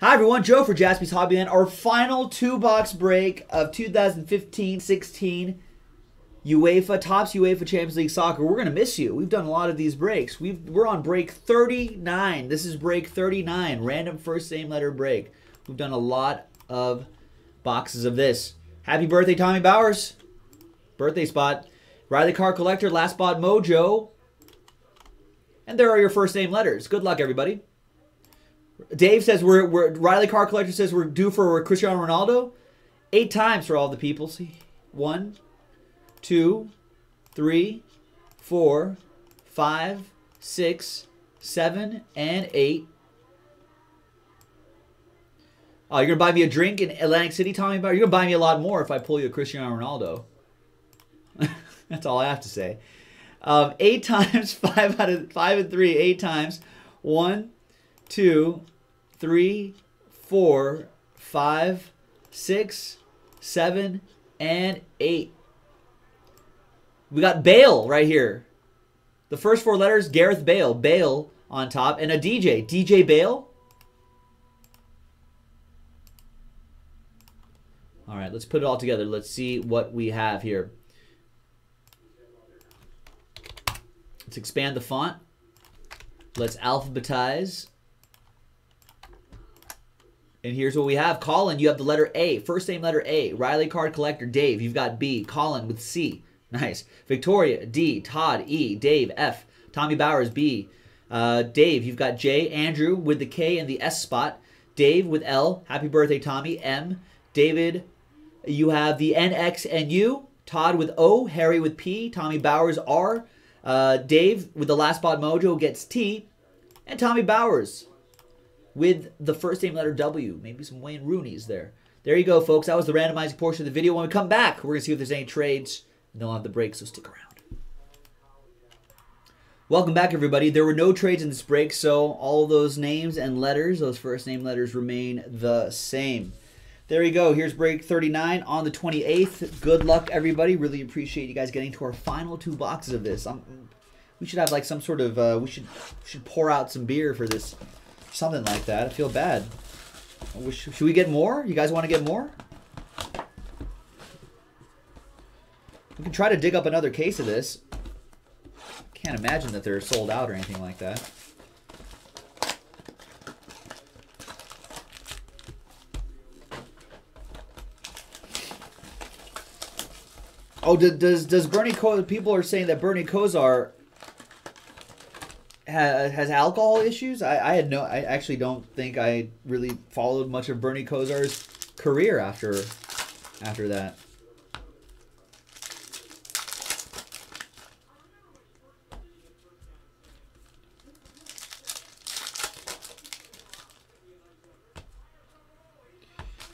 Hi everyone, Joe for Jaspy's Hobbyland. Our final two-box break of 2015-16 UEFA Topps UEFA Champions League Soccer. We're gonna miss you. We've done a lot of these breaks. We've we're on break 39. This is break 39, random first name letter break. We've done a lot of boxes of this. Happy birthday, Tommy Bowers. Birthday spot. Riley Car Collector, last spot Mojo. And there are your first name letters. Good luck, everybody. Dave says we're, we're Riley Car Collector says we're due for Cristiano Ronaldo. Eight times for all the people. See, one, two, three, four, five, six, seven, and eight. Oh, you're gonna buy me a drink in Atlantic City, Tommy Bar? You're gonna buy me a lot more if I pull you a Cristiano Ronaldo. That's all I have to say. Um, eight times, five out of five and three, eight times. One, two, three, four, five, six, seven, and eight. We got Bale right here. The first four letters, Gareth Bale. Bale on top. And a DJ. DJ Bale. All right, let's put it all together. Let's see what we have here. Let's expand the font. Let's alphabetize. And here's what we have. Colin, you have the letter A. First name letter A. Riley Card Collector, Dave. You've got B. Colin with C. Nice. Victoria, D. Todd, E. Dave, F. Tommy Bowers, B. Uh, Dave, you've got J. Andrew with the K and the S spot. Dave with L. Happy birthday, Tommy. M. David, you have the N, X, and U. Todd with O. Harry with P. Tommy Bowers, R. Uh, Dave with the last spot mojo gets T. And Tommy Bowers with the first name letter W. Maybe some Wayne Rooney's there. There you go, folks. That was the randomizing portion of the video. When we come back, we're going to see if there's any trades. They'll have the break, so stick around. Welcome back, everybody. There were no trades in this break, so all those names and letters, those first name letters, remain the same. There you go. Here's break 39 on the 28th. Good luck, everybody. Really appreciate you guys getting to our final two boxes of this. I'm, we should have like some sort of, uh, we should should pour out some beer for this, something like that. I feel bad. Should we get more? You guys want to get more? We can try to dig up another case of this. Can't imagine that they're sold out or anything like that. Oh, does does Bernie Co- people are saying that Bernie Kosar has, has alcohol issues? I, I had no. I actually don't think I really followed much of Bernie Kosar's career after after that.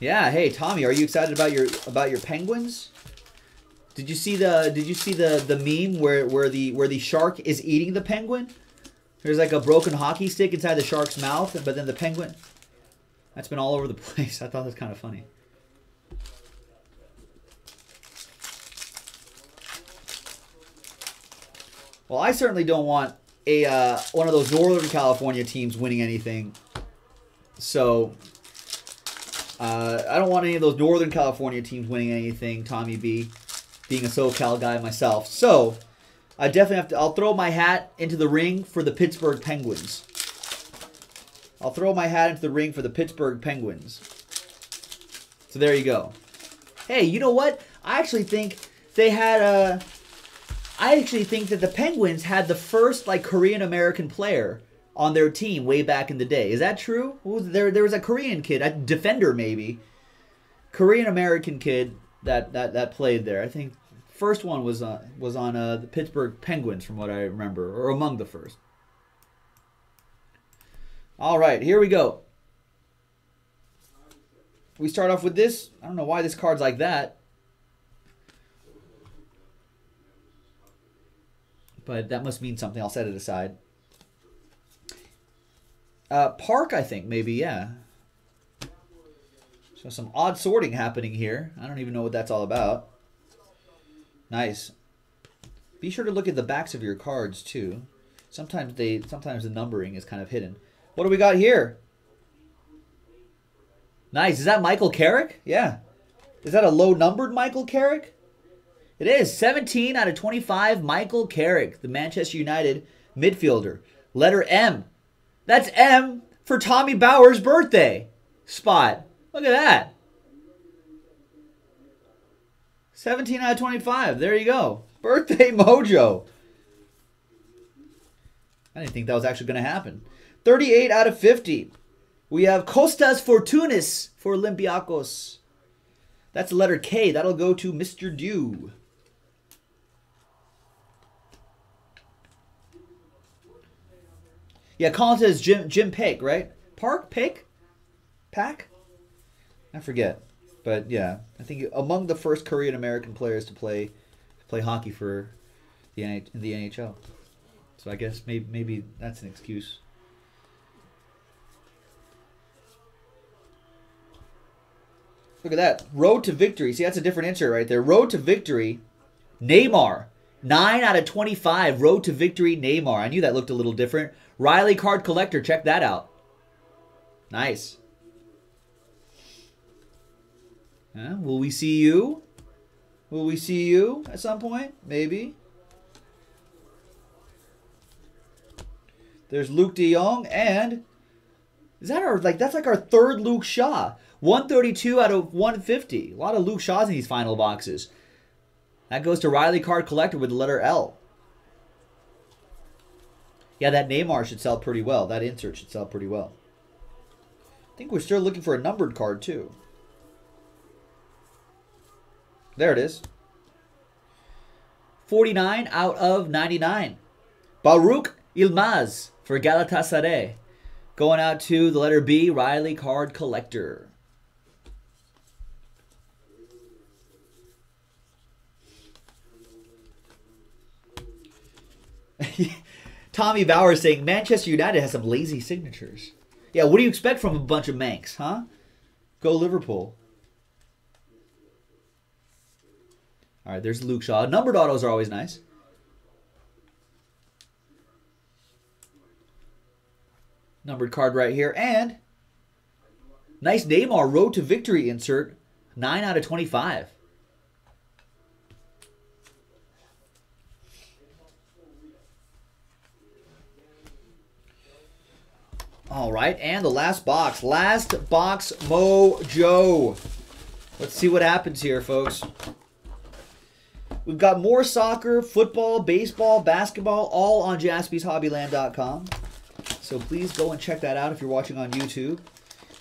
Yeah, hey Tommy, are you excited about your about your penguins? Did you see the Did you see the the meme where where the where the shark is eating the penguin? There's like a broken hockey stick inside the shark's mouth, but then the penguin. That's been all over the place. I thought that's kind of funny. Well, I certainly don't want a uh, one of those Northern California teams winning anything. So uh, I don't want any of those Northern California teams winning anything, Tommy B, being a SoCal guy myself. So, I definitely have to, I'll throw my hat into the ring for the Pittsburgh Penguins. I'll throw my hat into the ring for the Pittsburgh Penguins. So there you go. Hey, you know what? I actually think they had a... I actually think that the Penguins had the first, like, Korean-American player on their team way back in the day. Is that true? There there was a Korean kid, a defender maybe, Korean American kid that that that played there. I think first one was uh, was on uh, the Pittsburgh Penguins from what I remember, or among the first. All right, here we go. We start off with this. I don't know why this card's like that. But that must mean something. I'll set it aside. Uh, Park, I think, maybe, yeah. So some odd sorting happening here. I don't even know what that's all about. Nice. Be sure to look at the backs of your cards, too. Sometimes they, sometimes the numbering is kind of hidden. What do we got here? Nice. Is that Michael Carrick? Yeah. Is that a low numbered Michael Carrick? It is 17 out of 25. Michael Carrick, the Manchester United midfielder. Letter M. That's M for Tommy Bauer's birthday spot. Look at that. 17 out of 25. There you go. Birthday mojo. I didn't think that was actually going to happen. 38 out of 50. We have Costas Fortounis for Olympiacos. That's the letter K. That'll go to Mr. Dew. Yeah, Colin says Jim Jim Paek, right? Park Pake, Pack. I forget, but yeah, I think among the first Korean American players to play play hockey for the NH- the NHL. So I guess maybe maybe that's an excuse. Look at that. Road to victory. See, that's a different insert right there. Road to victory. Neymar. 9 out of 25. Road to victory, Neymar. I knew that looked a little different. Riley Card Collector. Check that out. Nice. Will we see you? Will we see you at some point? Maybe. There's Luuk De Jong and is that our like that's like our third Luke Shaw. 132 out of 150. A lot of Luke Shaws in these final boxes. That goes to Riley Card Collector with the letter L. Yeah, that Neymar should sell pretty well. That insert should sell pretty well. I think we're still looking for a numbered card too. There it is. 49 out of 99. Burak Yilmaz for Galatasaray. Going out to the letter B, Riley Card Collector. Tommy Bauer saying Manchester United has some lazy signatures. Yeah, what do you expect from a bunch of Mancs, huh? Go Liverpool. All right, there's Luke Shaw. Numbered autos are always nice. Numbered card right here. And nice Neymar Road to Victory insert. 9 out of 25. All right, and the last box. Last box mojo. Let's see what happens here, folks. We've got more soccer, football, baseball, basketball, all on jaspyshobbyland.com. So please go and check that out if you're watching on YouTube.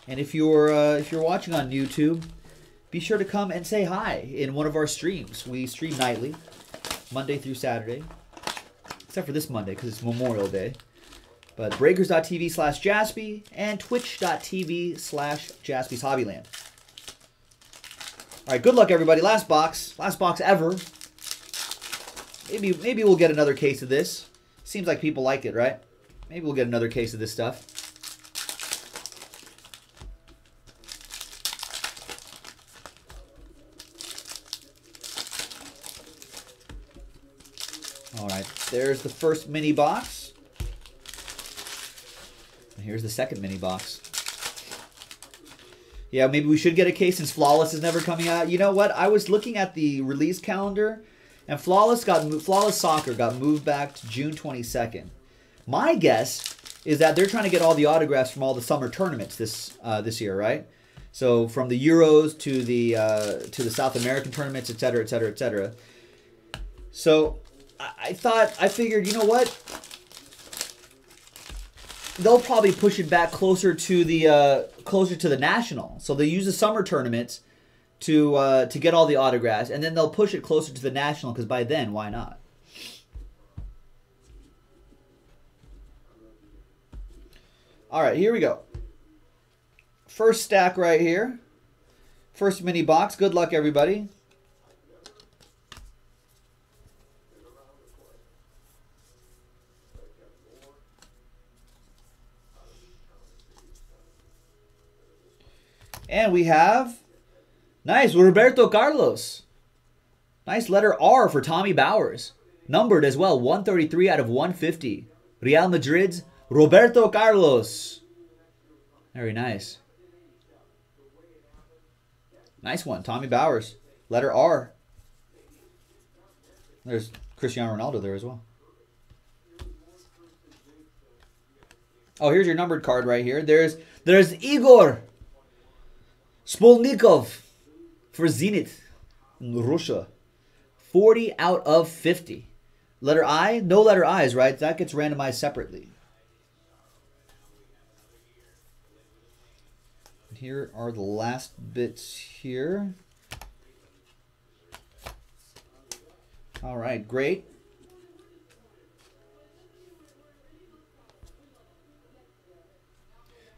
And if you're uh, if you're watching on YouTube, be sure to come and say hi in one of our streams. We stream nightly, Monday through Saturday, except for this Monday because it's Memorial Day. But breakers.tv slash Jaspy and twitch.tv slash Jaspy's Hobbyland. All right, good luck, everybody. Last box. Last box ever. Maybe, maybe we'll get another case of this. Seems like people like it, right? Maybe we'll get another case of this stuff. All right, there's the first mini box. And here's the second mini box. Yeah, maybe we should get a case since Flawless is never coming out. You know what? I was looking at the release calendar, and Flawless got Flawless Soccer got moved back to June 22nd. My guess is that they're trying to get all the autographs from all the summer tournaments this uh, this year, right? So from the Euros to the uh, to the South American tournaments, et cetera, et cetera, et cetera. So I, I thought I figured, you know what? they'll probably push it back closer to the uh, closer to the national. So they use the summer tournaments to uh, to get all the autographs, and then they'll push it closer to the national because by then, why not? All right, here we go. First stack right here. First mini box. Good luck, everybody. And we have, nice, Roberto Carlos. Nice letter R for Tommy Bowers. Numbered as well, 133 out of 150. Real Madrid's Roberto Carlos. Very nice. Nice one. Tommy Bowers. Letter R. There's Cristiano Ronaldo there as well. Oh, here's your numbered card right here. There's there's Igor Smolnikov for Zenit in Russia. 40 out of 50. Letter I? No letter I's, right? That gets randomized separately. Here are the last bits here. All right, great.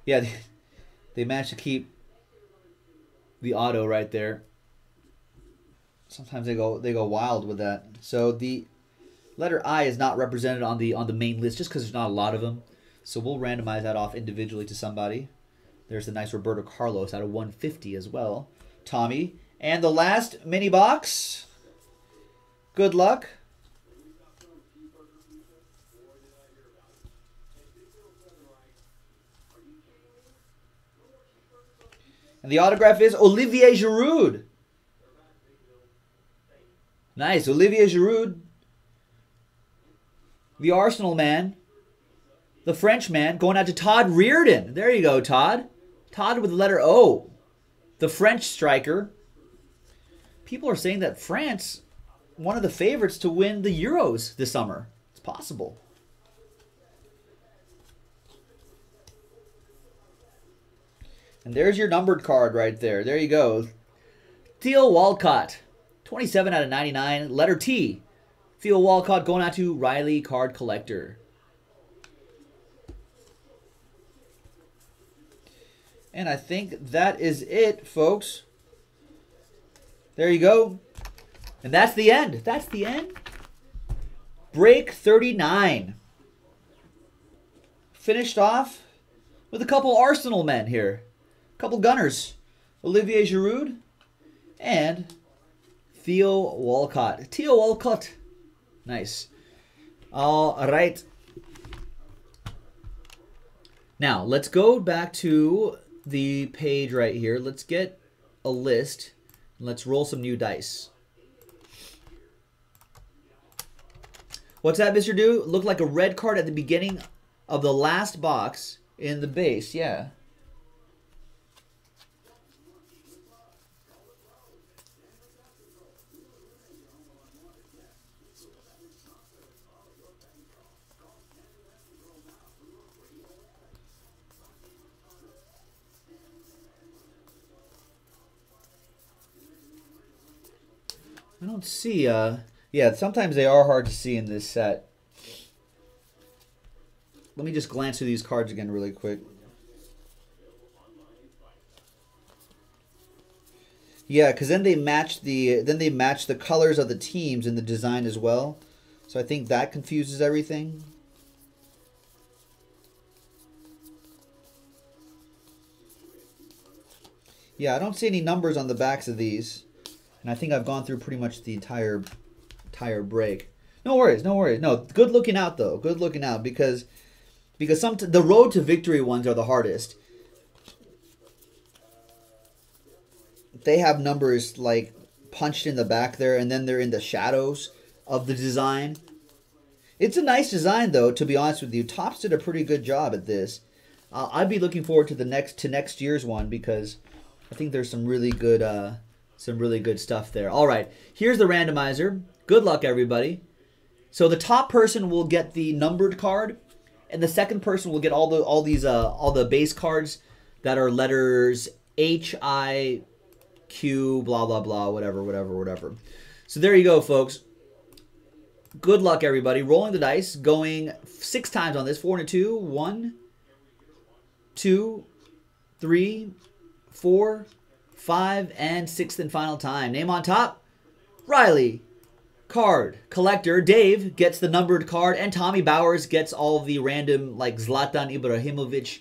Yeah, they managed to keep the auto right there. Sometimes they go they go wild with that. So the letter I is not represented on the on the main list just because there's not a lot of them. So we'll randomize that off individually to somebody. There's the nice Roberto Carlos out of 150 as well. Tommy. And the last mini box. Good luck. And the autograph is Olivier Giroud. Nice. Olivier Giroud. The Arsenal man. The French man going out to Todd Reardon. There you go, Todd. Todd with the letter O. The French striker. People are saying that France, one of the favorites to win the Euros this summer. It's possible. And there's your numbered card right there. There you go. Theo Walcott, 27 out of 99. Letter T. Theo Walcott going out to Riley Card Collector. And I think that is it, folks. There you go. And that's the end. That's the end. Break 39. Finished off with a couple Arsenal men here couple gunners. Olivier Giroud and Theo Walcott. Theo Walcott. Nice. All right. Now, let's go back to the page right here. Let's get a list. Let's roll some new dice. What's that, Mr. Do? Looked like a red card at the beginning of the last box in the base. Yeah. See, uh, yeah, sometimes they are hard to see in this set. Let me just glance through these cards again really quick. Yeah, because then they match the then they match the colors of the teams in the design as well. So I think that confuses everything. Yeah, I don't see any numbers on the backs of these. And I think I've gone through pretty much the entire entire break. No worries, no worries. No, good looking out though. Good looking out because because some the road to victory ones are the hardest. They have numbers like punched in the back there and then they're in the shadows of the design. It's a nice design though, to be honest with you. Topps did a pretty good job at this. Uh, I'd be looking forward to the next to next year's one because I think there's some really good uh, some really good stuff there. All right, here's the randomizer. Good luck, everybody. So the top person will get the numbered card, and the second person will get all the all these uh, all the base cards that are letters H I Q blah blah blah whatever whatever whatever. So there you go, folks. Good luck, everybody. Rolling the dice, going six times on this. Four and a two. One, two, three, four, five, and sixth and final time. Name on top, Riley. Card collector Dave gets the numbered card, and Tommy Bowers gets all the random like Zlatan Ibrahimovic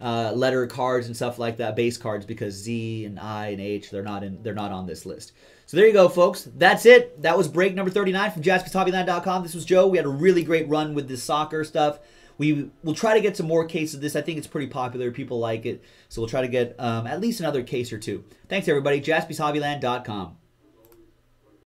uh, letter cards and stuff like that, base cards because Z and I and H they're not in they're not on this list. So there you go, folks. That's it. That was break number 39 from jaspyshobbyland.com. This was Joe. We had a really great run with this soccer stuff. We will try to get some more cases of this. I think it's pretty popular. People like it. So we'll try to get um, at least another case or two. Thanks, everybody. JaspysHobbyland.com.